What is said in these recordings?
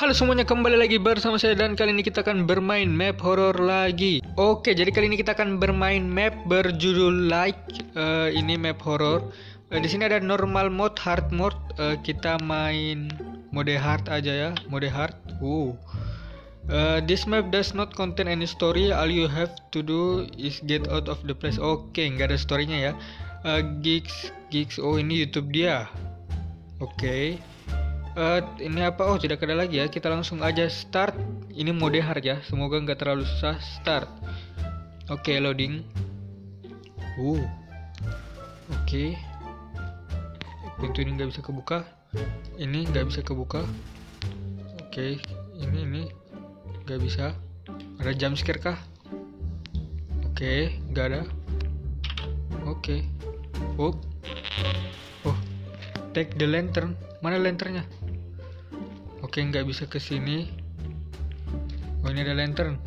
Halo semuanya kembali lagi bersama saya dan kali ini kita akan bermain map horror lagi. Oke, jadi kali ini kita akan bermain map berjudul Like. Eh, ini map horror. Eh, di sini ada normal mode, hard mode. Eh, kita main mode hard aja ya, mode hard. Uh. Uh, this map does not contain any story. All you have to do is get out of the place. Oke, nggak ada storynya ya. Uh, gigs, gigs. Oh ini YouTube dia. Oke. Uh, ini apa? Oh tidak ada lagi ya. Kita langsung aja start. Ini mode hard ya. Semoga nggak terlalu susah. Start. Oke loading. Uh. Oke. Pintu ini nggak bisa kebuka. Ini nggak bisa kebuka. Oke. Ini ini nggak bisa. Ada jump scare kah? Oke, nggak ada. Oke. Oh. Oh. Take the lantern. Mana lanternnya? Oke, nggak bisa ke sini. Oh, ini ada lantern.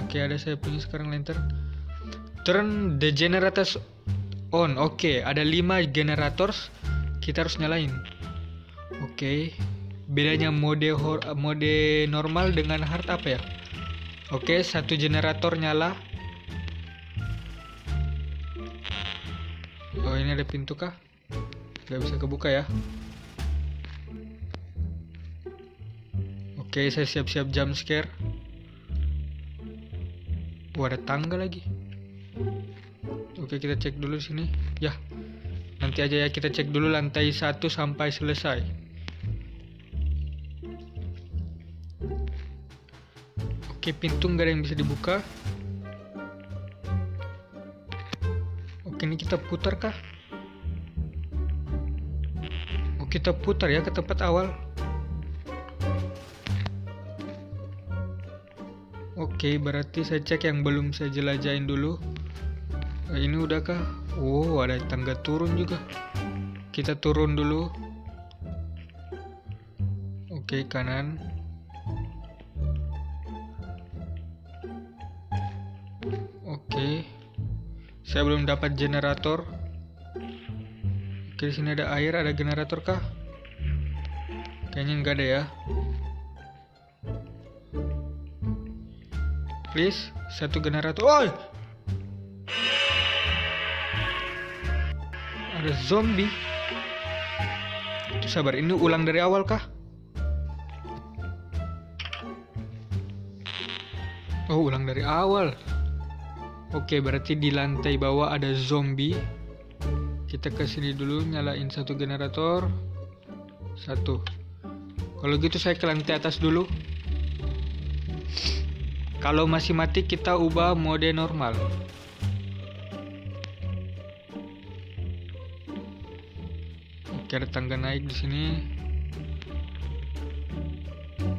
Oke, ada saya punya sekarang lantern. Turn the generators on. Oke, ada 5 generators. Kita harus nyalain. Oke. Bedanya mode mode normal dengan hard apa ya? Oke, satu generator nyala. Oh, ini ada pintu kah? Gak bisa kebuka ya. Oke, saya siap-siap jump scare. Wah, ada tangga lagi. Oke, kita cek dulu sini. Ya, nanti aja ya kita cek dulu lantai 1 sampai selesai. Oke, pintu nggak ada yang bisa dibuka. Oke, ini kita putar kah? Oh, kita putar ya ke tempat awal. Oke, berarti saya cek yang belum saya jelajahin dulu. Eh, ini udah kah? Oh, ada tangga turun juga. Kita turun dulu. Oke, kanan. Oke. Saya belum dapat generator. Oke, di sini ada air, ada generator kah? Kayaknya enggak ada ya. Please, satu generator. Oi! Ada zombie. Itu sabar, ini ulang dari awal kah? Oh, ulang dari awal. Oke, berarti di lantai bawah ada zombie. Kita ke sini dulu, nyalain satu generator. Satu. Kalau gitu saya ke lantai atas dulu. Kalau masih mati kita ubah mode normal. Oke, ada tangga naik di sini.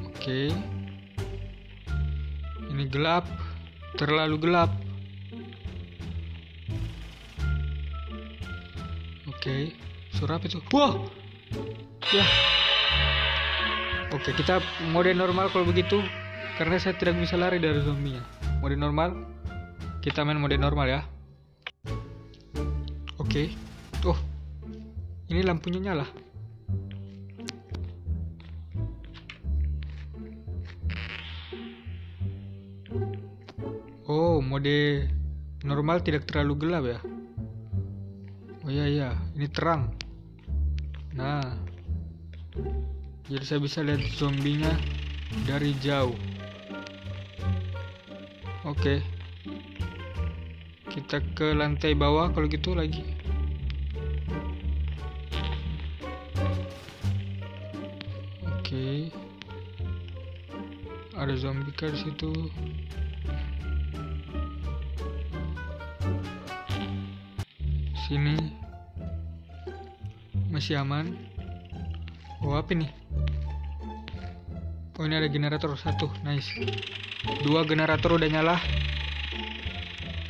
Oke. Ini gelap, terlalu gelap. Oke, suara apa itu? Wah, ya. Oke, kita mode normal kalau begitu, karena saya tidak bisa lari dari zombinya. Mode normal, kita main mode normal ya. Oke, tuh, ini lampunya nyala. Oh, mode normal tidak terlalu gelap ya. Oh iya iya, ini terang. Nah, jadi saya bisa lihat zombinya dari jauh. Oke, kita ke lantai bawah kalau gitu lagi. Oke, ada zombie kah di situ? Sini masih aman. Oh apa nih? Oh ini ada generator satu, nice. Dua generator udah nyala.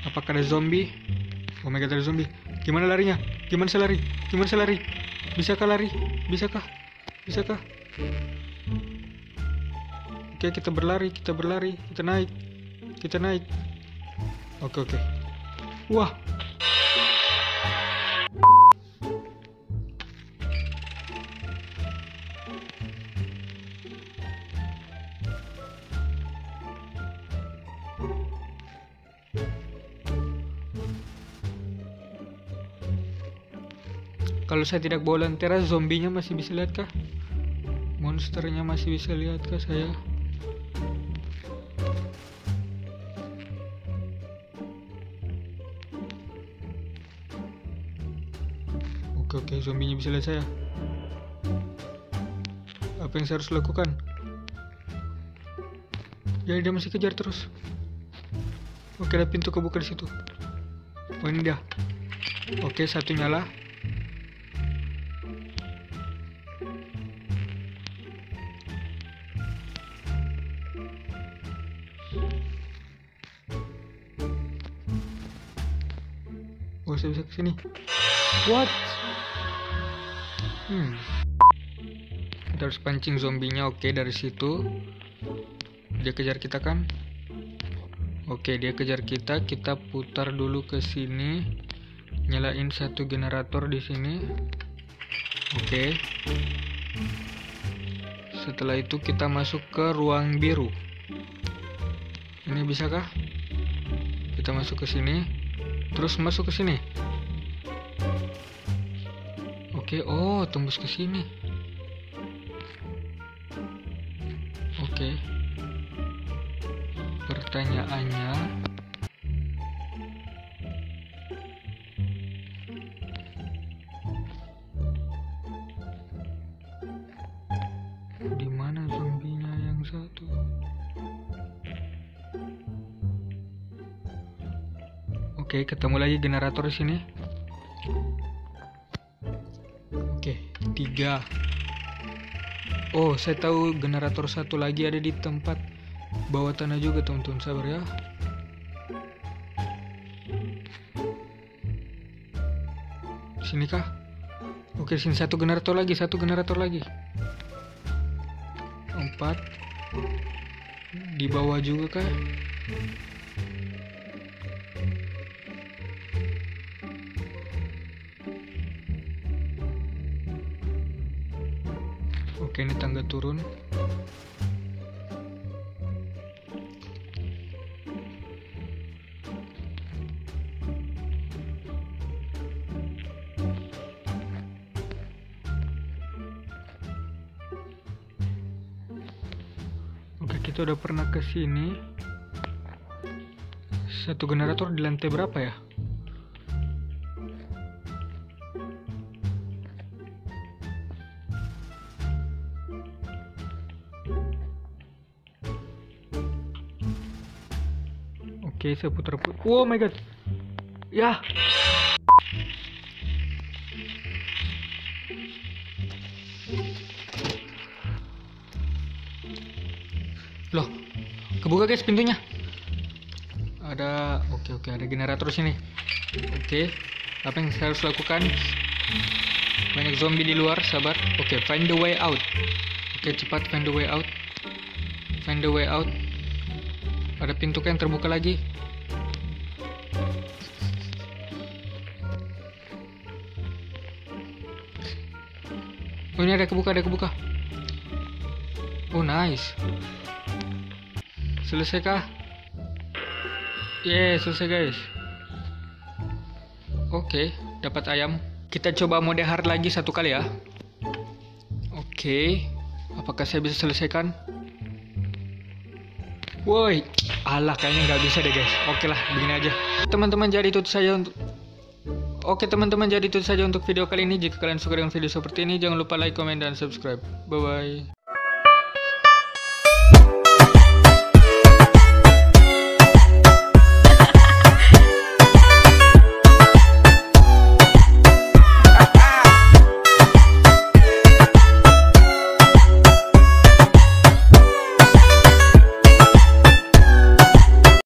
Apakah ada zombie? Oh my god ada zombie. Gimana larinya? Gimana saya lari? Gimana saya lari? Bisakah lari? Bisakah? Bisakah? Oke kita berlari, kita berlari, kita naik, kita naik. Oke oke. Wah. Kalau saya tidak bawa lentera, zombinya masih bisa lihat kah? Monsternya masih bisa lihat kah saya? Oke oke, zombinya bisa lihat saya. Apa yang saya harus lakukan? Jadi dia masih kejar terus. Oke, ada pintu kebuka di situ. Oh ini dia. Oke, satu nyala. Oh, saya bisa ke sini. What? Hmm. Kita harus pancing zombinya. Oke, dari situ. Dia kejar kita kan? Oke, dia kejar kita. Kita putar dulu ke sini. Nyalain satu generator di sini. Oke. Setelah itu kita masuk ke ruang biru. Ini bisakah? Kita masuk ke sini. Terus masuk ke sini. Oke, oh, tembus ke sini. Oke. Pertanyaannya Oke, ketemu lagi generator di sini. Oke, tiga. Oh, saya tahu generator satu lagi ada di tempat bawah tanah juga, teman-teman. Sabar ya. Sini kah? Oke, sini satu generator lagi, satu generator lagi. Empat. Di bawah juga kah? Oke, ini tangga turun. Oke, kita udah pernah ke sini. Satu generator di lantai berapa ya? Oke, saya putar putar. Oh my god. Ya. Loh, kebuka guys pintunya. Ada, oke oke ada generator sini. Oke, apa yang saya harus lakukan? Banyak zombie di luar, sabar. Oke, find the way out. Oke, cepat find the way out. Find the way out. Ada pintu yang terbuka lagi. Oh ini ada kebuka, ada kebuka. Oh nice. Selesai kah? Yeah, selesai guys. Oke, dapat ayam. Kita coba mode hard lagi satu kali ya. Oke, apakah saya bisa selesaikan? Woi, alah kayaknya nggak bisa deh guys. Oke lah, begini aja. Teman-teman jadi itu saja untuk Oke teman-teman jadi itu saja untuk video kali ini. Jika kalian suka dengan video seperti ini, jangan lupa like, comment, dan subscribe. Bye bye.